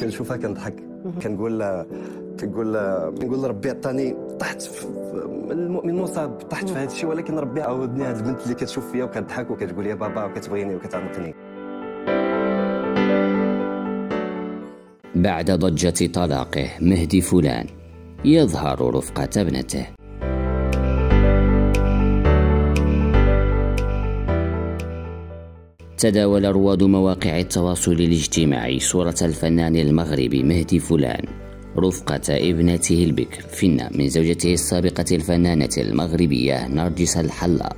كنشوفها كنضحك. كنقول كنقول كنقول ربي عطاني طحت المؤمن مصاب طحت في هذا الشيء ولكن ربي عاودني هذه البنت اللي كتشوف فيا وكتضحك وكتقول يا بابا وكتبغيني وكتعمقني بعد ضجة طلاقه مهدي فلان يظهر رفقة ابنته. تداول رواد مواقع التواصل الاجتماعي صورة الفنان المغربي مهدي فلان رفقة ابنته البكر فنة من زوجته السابقة الفنانة المغربية نرجس الحلاق.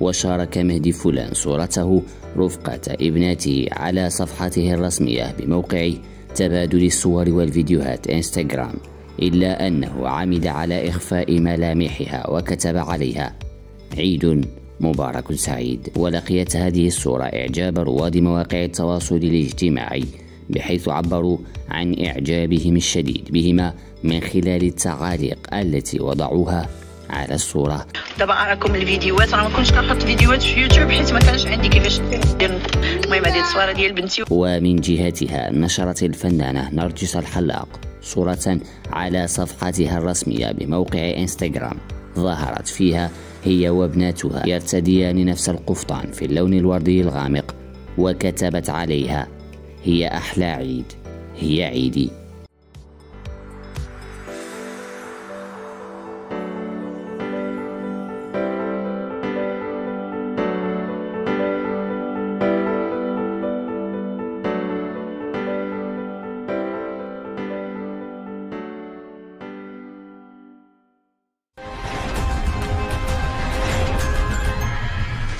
وشارك مهدي فلان صورته رفقة ابنته على صفحته الرسمية بموقع تبادل الصور والفيديوهات إنستغرام إلا أنه عمد على إخفاء ملامحها وكتب عليها عيد مبارك سعيد ولقيت هذه الصورة إعجاب رواد مواقع التواصل الاجتماعي بحيث عبروا عن إعجابهم الشديد بهما من خلال التعاليق التي وضعوها على الصورة. دابا أراكم الفيديوهات أنا ما كنتش كنحط فيديوهات في يوتيوب حيت ما كانش عندي كيفاش ندير. المهم هذه الصورة ديال بنتي. ومن جهتها نشرت الفنانة نرجس الحلاق صورة على صفحتها الرسمية بموقع إنستغرام. ظهرت فيها هي وابنتها يرتديان نفس القفطان في اللون الوردي الغامق وكتبت عليها هي أحلى عيد هي عيدي.